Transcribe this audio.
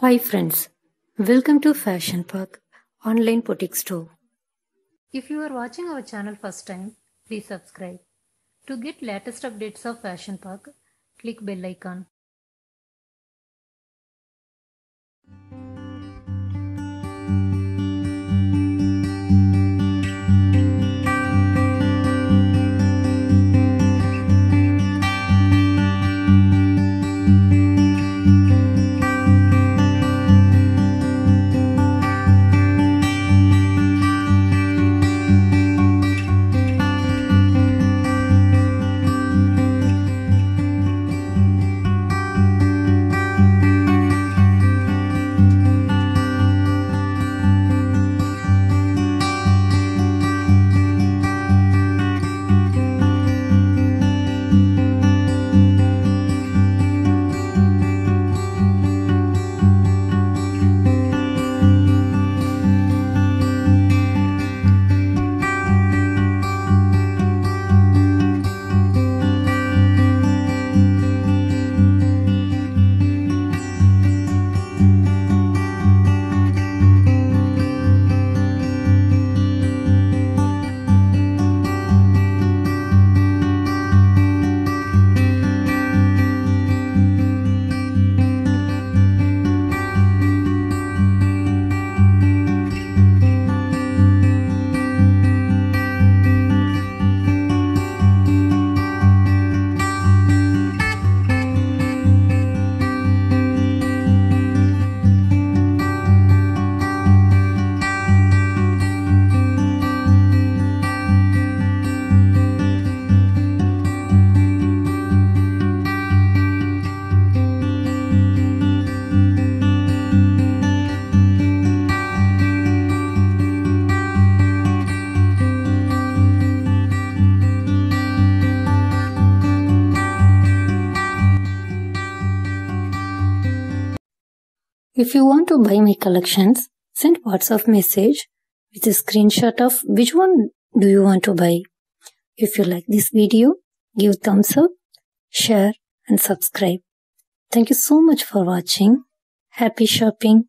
Hi friends, welcome to Fashion Park online boutique store. If you are watching our channel first time, please subscribe. To get latest updates of Fashion Park, click bell icon. If you want to buy my collections, send WhatsApp message with a screenshot of which one do you want to buy. If you like this video, give thumbs up, share and subscribe. Thank you so much for watching. Happy shopping.